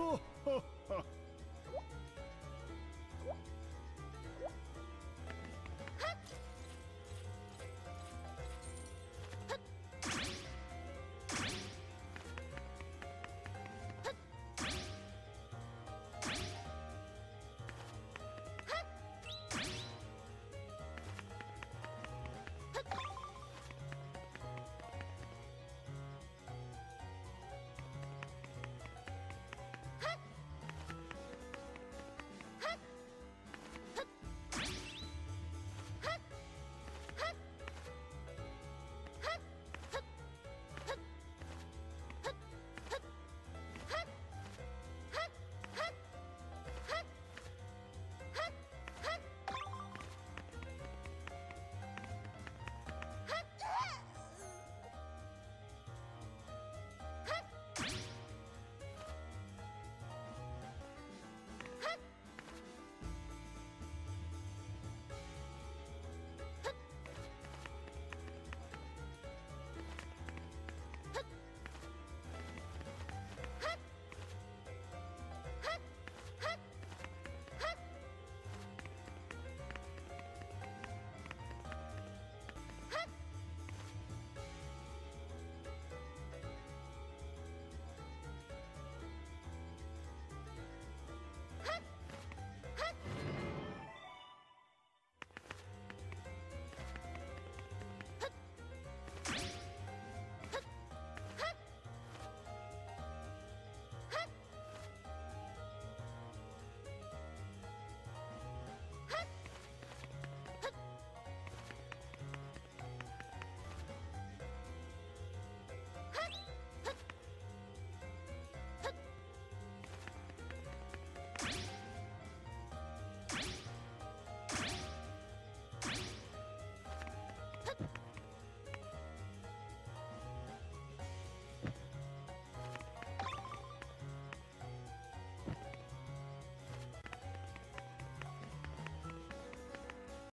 呵呵呵